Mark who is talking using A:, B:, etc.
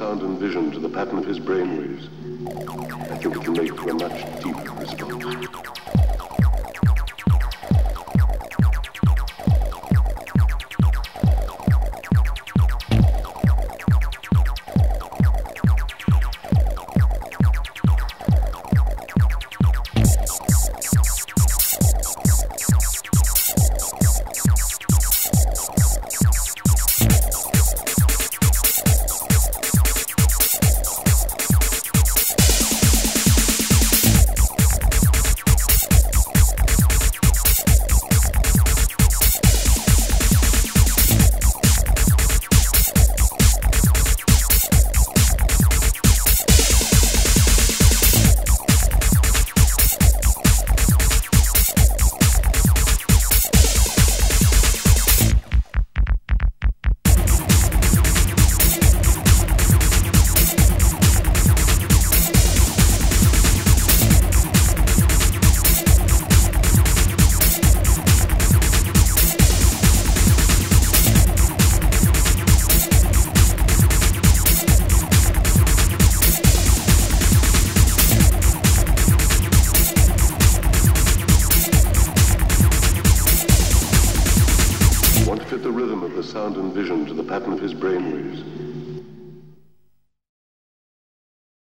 A: sound and vision to the pattern of his brainwaves, I think it can make for a much deeper response. fit the rhythm of the sound and vision to the pattern of his brainwaves.